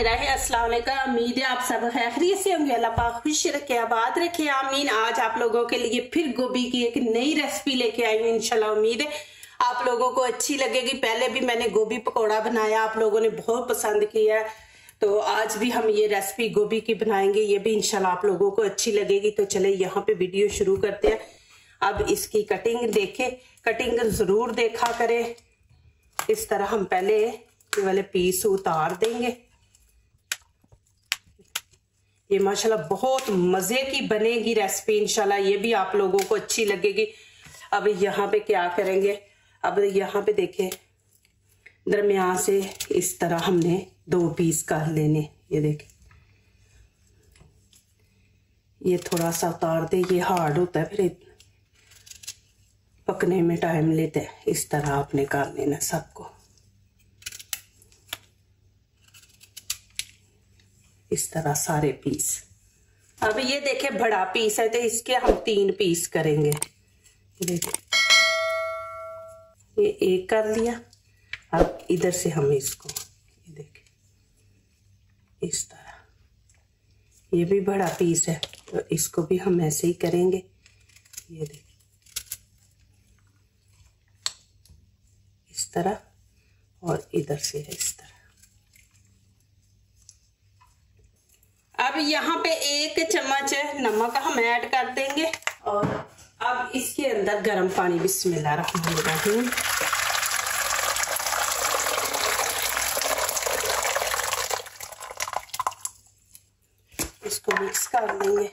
अस्सलाम उम्मीद है आप सब खैरियत से होंगे। अल्लाह पाक खुश रखे, आबाद रखे, आमीन। आज आप लोगों के लिए फिर गोभी की एक नई रेसिपी लेके आई हूँ, इंशाल्लाह उम्मीद है आप लोगों को अच्छी लगेगी। पहले भी मैंने गोभी पकौड़ा बनाया, आप लोगों ने बहुत पसंद किया है। तो आज भी हम ये रेसिपी गोभी की बनाएँगे, ये भी इंशाल्लाह आप लोगों को अच्छी लगेगी। तो चले, यहाँ पे वीडियो शुरू करते हैं। अब इसकी कटिंग देखे कटिंग ज़रूर देखा करें। इस तरह हम पहले वाले पीस उतार देंगे। ये माशाल्लाह बहुत मज़े की बनेगी रेसिपी, इंशाल्लाह ये भी आप लोगों को अच्छी लगेगी। अब यहाँ पे क्या करेंगे? अब यहाँ पे देखें, दरमियान से इस तरह हमने दो पीस कर लेने। ये देखें, ये थोड़ा सा उतार दे, ये हार्ड होता है, फिर पकने में टाइम लेते हैं। इस तरह आपने कर लेना सबको। इस तरह सारे पीस अब ये देखे, बड़ा पीस है तो इसके हम तीन पीस करेंगे। देखे। ये एक कर लिया। अब इधर से हम इसको, ये देखे। इस तरह। ये भी बड़ा पीस है तो इसको भी हम ऐसे ही करेंगे। ये देखे। इस तरह और इधर से है इस तरह। अब यहाँ पे एक चम्मच नमक हम ऐड कर देंगे और अब इसके अंदर गर्म पानी बिस्मिल्लाह रहमान रहीम। इसको मिक्स कर देंगे।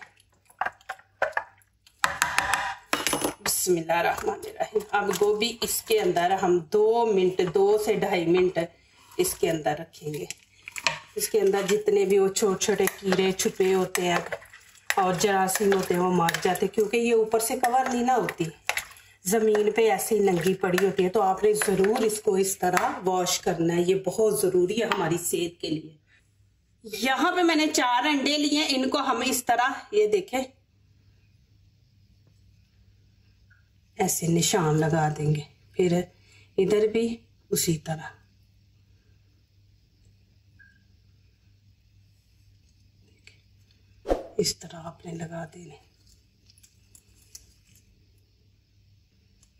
बिस्मिल्लाह रहमान रहीम। अब गोभी इसके अंदर हम दो मिनट, दो से ढाई मिनट इसके अंदर रखेंगे। इसके अंदर जितने भी वो छोटे छोटे कीड़े छुपे होते हैं और जरासीम होते हैं, वो मार जाते क्योंकि ये ऊपर से कवर नहीं ना होती। ज़मीन पे ऐसे ही नंगी पड़ी होती है तो आपने ज़रूर इसको इस तरह वॉश करना है। ये बहुत ज़रूरी है हमारी सेहत के लिए। यहाँ पे मैंने चार अंडे लिए इनको हम इस तरह, ये देखें। ऐसे निशान लगा देंगे, फिर इधर भी उसी तरह। इस तरह आपने लगा देने।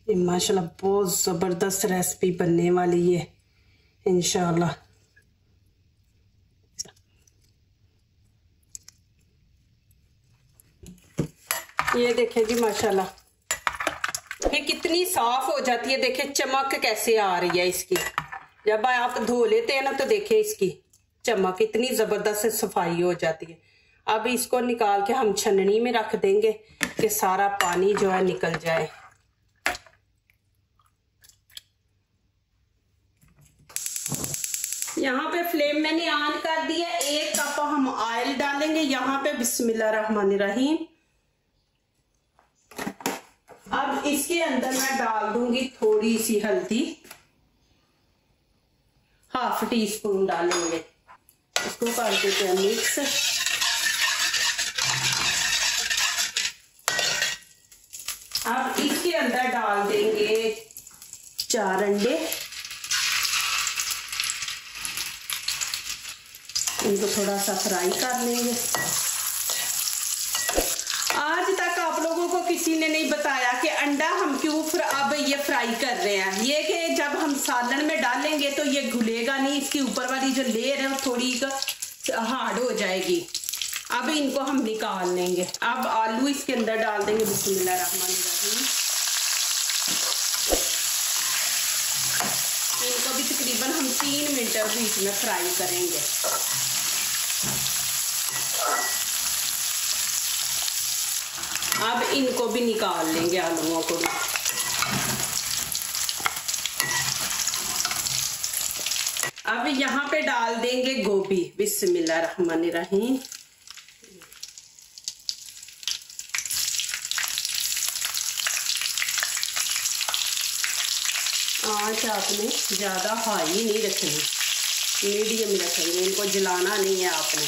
ये माशाल्लाह बहुत ज़बरदस्त रेसिपी बनने वाली है इनशाला ये देखें जी, माशाल्लाह। ये कितनी साफ़ हो जाती है, देखें चमक कैसे आ रही है इसकी। जब आप धो लेते हैं ना तो देखें इसकी चमक इतनी ज़बरदस्त सफ़ाई हो जाती है। अब इसको निकाल के हम छननी में रख देंगे कि सारा पानी जो है निकल जाए। यहाँ पे फ्लेम मैंने ऑन कर दिया। एक कप हम ऑयल डालेंगे। यहाँ पे बिस्मिल्लाह रहमान रहीम। अब इसके अंदर मैं डाल दूँगी थोड़ी सी हल्दी। हाफ़ टी स्पून डालेंगे। इसको कर देते हैं मिक्स अब इसके अंदर डाल देंगे चार अंडे इनको थोड़ा सा फ्राई कर लेंगे आज तक आप लोगों को किसी ने नहीं बताया कि अंडा हम क्यों फिर, अब ये फ्राई कर रहे हैं। ये कि जब हम सालन में डालेंगे तो ये घुलेगा नहीं, इसकी ऊपर वाली जो लेयर है थोड़ी हार्ड हो जाएगी। अब इनको हम निकाल लेंगे। अब आलू इसके अंदर डाल देंगे। बिस्मिल्लाह रहमान रहीम इनको भी तकरीबन हम तीन मिनट बीच में फ्राई करेंगे। अब इनको भी निकाल लेंगे आलूओं को भी। अब यहाँ पे डाल देंगे गोभी। बिस्मिल्लाह रहमान रहीम। आँच आपने ज़्यादा हाई नहीं रखनी, मीडियम रखेंगे इनको जलाना नहीं है आपने।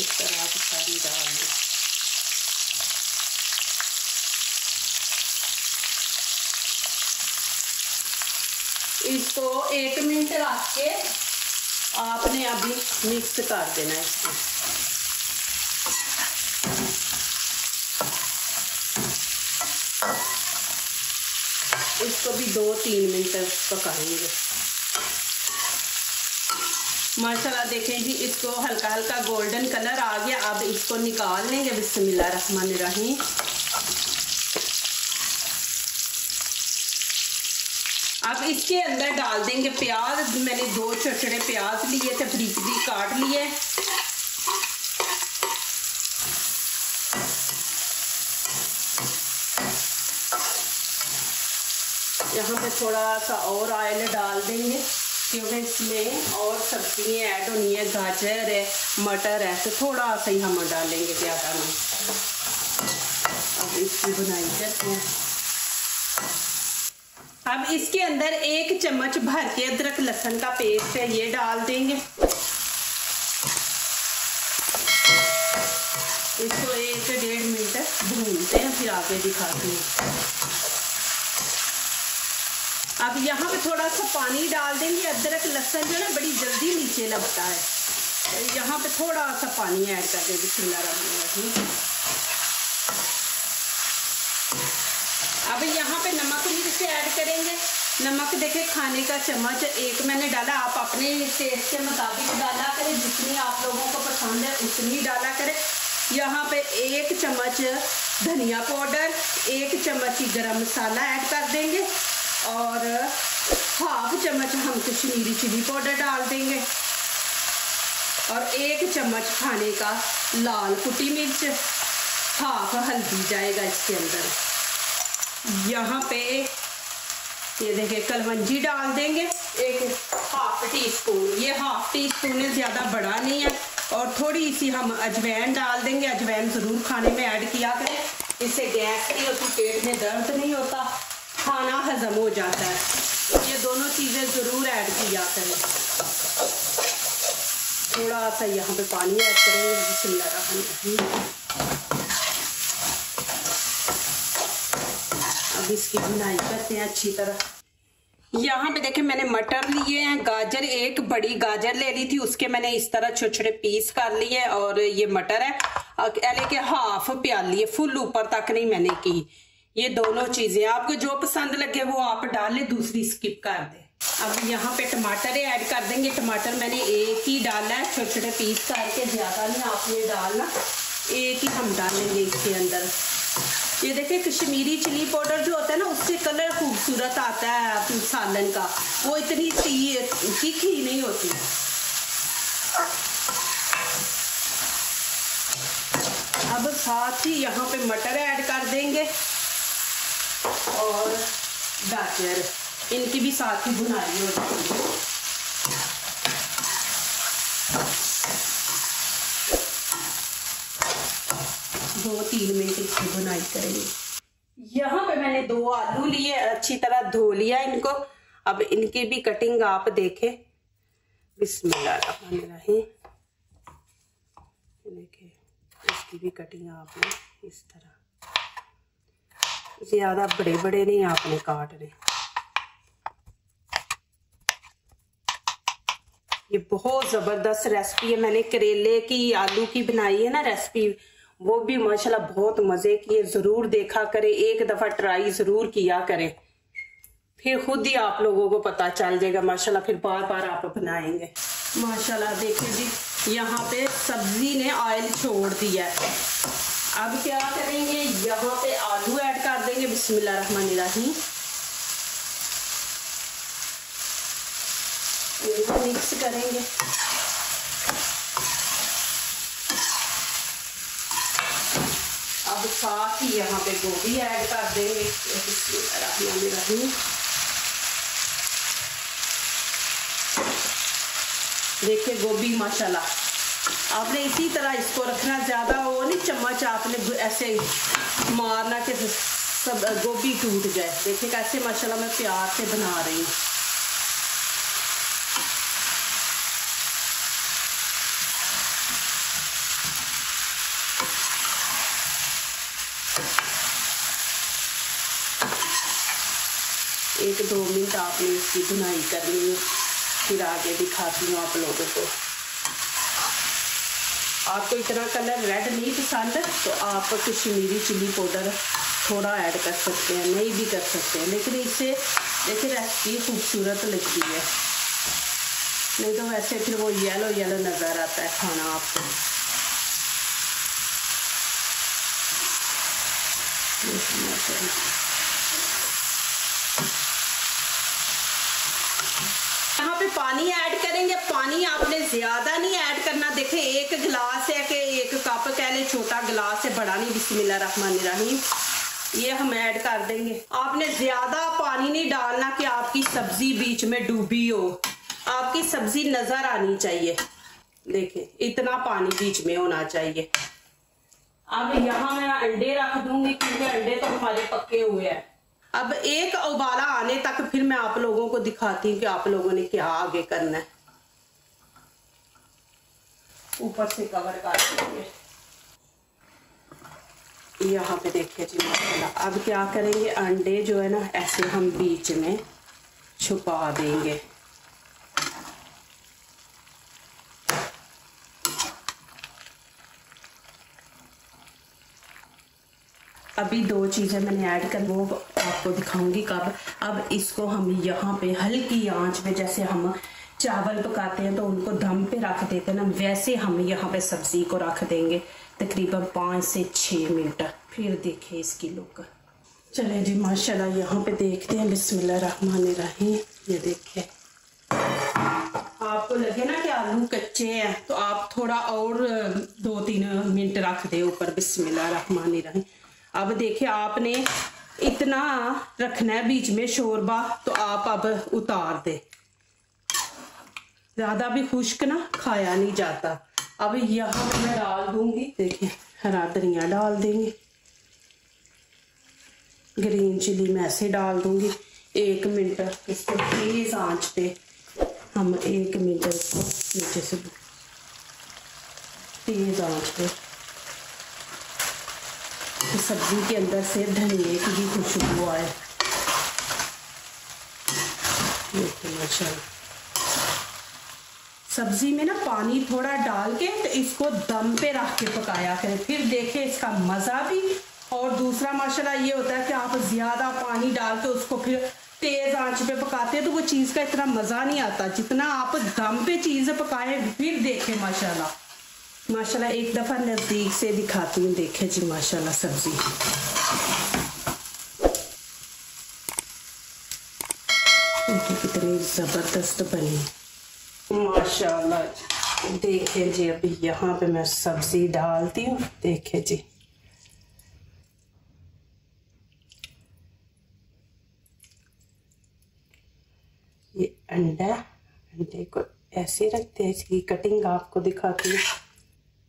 इस तरह आप सारी डाल दें इसको एक मिनट रख के आपने अभी मिक्स कर देना है इसको। इसको भी दो तीन मिनट पकाएँगे। माशाल्लाह देखें जी, इसको हल्का हल्का गोल्डन कलर आ गया। अब इसको निकाल लेंगे बिस्मिल्लाह रहमान रहीम अब इसके अंदर डाल देंगे प्याज। मैंने दो छोटे छोटे प्याज लिए थे ब्रिक भी काट लिए। यहाँ पे थोड़ा सा और ऑयल डाल देंगे। क्योंकि इसमें और सब्ज़ियाँ ऐड होनी है। गाजर है, मटर है तो थोड़ा सा ही हम डालेंगे ज़्यादा नहीं। अब इसकी बुनाई करते हैं। अब इसके अंदर एक चम्मच भर के अदरक लहसुन का पेस्ट है, ये डाल देंगे। इसको एक डेढ़ मिनट भूनते हैं, फिर आगे दिखाते हैं। अब यहाँ पे थोड़ा सा पानी डाल देंगे, अदरक, लहसन जो है बड़ी जल्दी नीचे लगता है। यहाँ पे थोड़ा सा पानी ऐड कर देंगे बिस्मिल्लाह अब यहाँ पे नमक मिर्च ऐड करेंगे। नमक देखे खाने का चम्मच एक मैंने डाला। आप अपने टेस्ट के मुताबिक डाला करें। जितनी आप लोगों को पसंद है, उतनी डाला करें। यहाँ पे एक चम्मच धनिया पाउडर, एक चम्मच गरम मसाला ऐड कर देंगे। और हाफ़ चम्मच हम कश्मीरी चिली पाउडर डाल देंगे। और एक चम्मच खाने का लाल कुटी मिर्च, हाफ़ हल्दी जाएगा इसके अंदर। यहाँ पे, ये देखिए कलवंजी डाल देंगे। एक हाफ़ टी स्पून ये हाफ़ टी स्पून ज़्यादा बड़ा नहीं है। और थोड़ी सी हम अजवैन डाल देंगे। अजवैन ज़रूर खाने में ऐड किया करें। इससे गैस नहीं होती पेट में दर्द नहीं होता। खाना हजम हो जाता है। ये दोनों चीज़ें ज़रूर ऐड किया करें थोड़ा सा यहाँ पे पानी ऐड करें अब इसकी बुनाई करते हैं अच्छी तरह। यहाँ पे देखें मैंने मटर लिए हैं, गाजर, एक बड़ी गाजर ले ली थी, उसके मैंने इस तरह छोटे छोटे पीस कर लिए और ये मटर है। लेके हाफ़ प्याली है फुल ऊपर तक नहीं मैंने की। ये दोनों चीज़ें। आपको जो पसंद लगे वो आप डालें दूसरी स्किप कर दे। अब यहाँ पे टमाटर ऐड कर देंगे। टमाटर मैंने एक ही डाला है छोटे छोटे पीस करके ज़्यादा नहीं आपने डालना। एक ही हम डालेंगे इसके अंदर। ये देखिए, कश्मीरी चिली पाउडर जो होता है ना, उससे कलर खूबसूरत आता है सालन का। वो इतनी तीखी नहीं होती। अब साथ ही यहाँ पे मटर ऐड कर देंगे। और गाजर इनकी भी साथ ही बुनाई हो जाएगी। दो तीन मिनट इसकी बुनाई करेंगे। यहाँ पे मैंने दो आलू लिए, अच्छी तरह धो लिया इनको। अब इनकी भी कटिंग आप देखें। देखिए, इसकी भी कटिंग आपने इस तरह। ज़्यादा बड़े बड़े नहीं, आपने काटने ये बहुत ज़बरदस्त रेसिपी है। मैंने करेले की, आलू की बनाई है ना रेसिपी वो भी माशाल्लाह बहुत मज़े की है। ज़रूर देखा करें, एक दफ़ा ट्राई ज़रूर किया करें। फिर खुद ही आप लोगों को पता चल जाएगा, माशाल्लाह फिर बार बार आप बनाएँगे माशाल्लाह देखिए जी, यहाँ पे सब्ज़ी ने ऑयल छोड़ दिया है। अब क्या करेंगे, यहाँ पे आलू ऐड कर देंगे बिस्मिल्लाहिर्रहमानिर्रहीम इनको मिक्स करेंगे। अब साथ ही यहाँ पे गोभी ऐड कर देंगे। बिस्मिल्लाहिर्रहमानिर्रहीम। देखिए गोभी, माशाल्लाह। आपने इसी तरह इसको रखना, ज़्यादा वो नहीं, चम्मच आपने ऐसे मारना कि सब गोभी टूट जाए। देखिए कैसे माशाल्लाह मैं प्यार से बना रही हूँ। एक दो मिनट आपने इसकी बुनाई करनी है, फिर आगे दिखाती हूँ आप लोगों को। आपको इतना कलर रेड नहीं पसंद तो आप कश्मीरी चिली पाउडर थोड़ा ऐड कर सकते हैं, नहीं भी कर सकते हैं, लेकिन इससे, देखिए रेसिपी खूबसूरत लगती है। नहीं तो वैसे फिर वो येलो येलो नज़र आता है खाना आपको। यहाँ पे पानी ऐड करेंगे। पानी आपने ज़्यादा नहीं ऐड करना। देखे एक गिलास है कि एक कप कह ले, छोटा गिलास है, बड़ा नहीं। बिस्मिल्लाह रहमान रहीम। ये हम ऐड कर देंगे। आपने ज़्यादा पानी नहीं डालना कि आपकी सब्ज़ी बीच में डूबी हो। आपकी सब्ज़ी नज़र आनी चाहिए। देखिए, इतना पानी बीच में होना चाहिए। अब यहाँ मैं अंडे रख दूँगी, क्योंकि अंडे तो हमारे पक्के हुए हैं। अब एक उबाला आने तक फिर मैं आप लोगों को दिखाती हूँ कि आप लोगों ने क्या आगे करना है। ऊपर से कवर कर देंगे। यहाँ पे देखिए जी माशाल्लाह अब क्या करेंगे? अंडे जो है ना, ऐसे हम बीच में छुपा देंगे। अभी दो चीज़ें मैंने ऐड कर, वो आपको दिखाऊँगी कब। अब इसको हम यहाँ पे हल्की आँच में जैसे हम चावल पकाते हैं तो उनको दम पे रख देते हैं ना, वैसे हम यहाँ पे सब्ज़ी को रख देंगे। तकरीबन पाँच से छः मिनट। फिर देखें इसकी लुक चले जी, माशाल्लाह, यहाँ पे देखते हैं, बिस्मिल्लाह रहमान रहीम। ये देखें। आपको लगे ना कि आलू कच्चे हैं तो आप थोड़ा और दो तीन मिनट रख दे ऊपर, बिस्मिल्लाह रहमान रहीम। अब देखिए आपने इतना रखना है बीच में शोरबा तो आप अब उतार दे। ज़्यादा भी खुश्क ना खाया नहीं जाता। अब यहाँ मैं डाल दूँगी। देखिए हरा धनिया डाल देंगे। ग्रीन चिली मैं ऐसे डाल दूँगी। एक मिनट, इसको तेज आँच पे हम एक मिनट इसको नीचे से तेज आँच पे। तो सब्ज़ी के अंदर से धनिए की भी खुशबू आए। देखिए, माशाल्लाह। सब्ज़ी में ना पानी थोड़ा डाल के तो इसको दम पे रख के पकाया करें। फिर देखें इसका मज़ा भी। और दूसरा, माशाल्लाह, ये होता है कि आप ज़्यादा पानी डाल के उसको फिर तेज़ आँच पे पकाते हैं तो वो चीज़ का इतना मज़ा नहीं आता। जितना आप दम पे चीज़ पकाए, फिर देखें, माशाल्लाह। माशाल्लाह, एक दफ़ा नज़दीक से दिखाती हूँ। देखे जी, माशाल्लाह, सब्ज़ी। कितनी ज़बरदस्त बनी। माशाल्लाह देखे जी, अभी यहाँ पे मैं सब्ज़ी डालती हूँ। देखे जी। ये अंडा, अंडे को ऐसे रखते हैं इसकी कटिंग आपको दिखाती हूँ।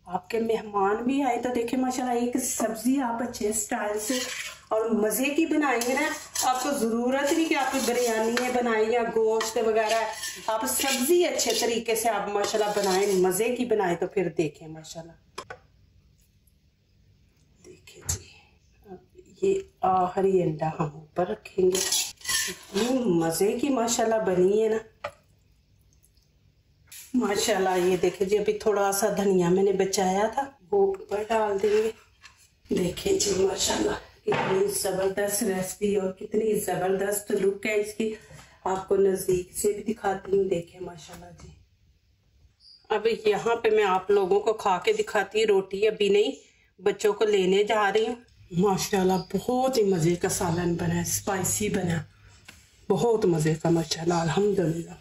आपके मेहमान भी आए तो देखे माशाल्लाह, एक सब्ज़ी आप अच्छे स्टाइल से और मज़े की बनाएँगे ना आपको ज़रूरत नहीं कि आप बिरयानी बनाए या गोश्त वगैरह। आप सब्ज़ी अच्छे तरीके से आप माशाल्लाह बनाए मज़े की बनाए तो फिर देखें माशाल्लाह। देखिए जी, अब ये आखिरी अंडा हम ऊपर रखेंगे। इतनी मज़े की माशाल्लाह बनी है ना। माशाल्लाह, ये देखिए जी, अभी थोड़ा सा धनिया मैंने बचाया था, वो ऊपर डाल देंगे। देखिए जी, माशाल्लाह। कितनी ज़बरदस्त रेसिपी और कितनी ज़बरदस्त लुक है इसकी। आपको नज़दीक से भी दिखाती हूँ देखे माशाल्लाह जी। अब यहाँ पे मैं आप लोगों को खा के दिखाती हूँ रोटी। अभी नहीं, बच्चों को लेने जा रही हूँ। माशाल्लाह, बहुत ही मज़े का सालन बना स्पाइसी बना। बहुत मज़े का, माशाल्लाह, अल्हम्दुलिल्लाह।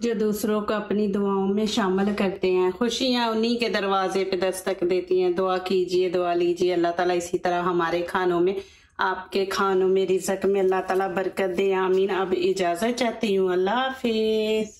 जो दूसरों को अपनी दुआओं में शामिल करते हैं। खुशियाँ उन्हीं के दरवाजे पे दस्तक देती हैं। दुआ कीजिए, दुआ लीजिए। अल्लाह ताला इसी तरह हमारे खानों में, आपके खानों में रिजक में अल्लाह ताला बरकत दे। आमीन। अब इजाज़त चाहती हूँ। अल्लाह हाफिज़।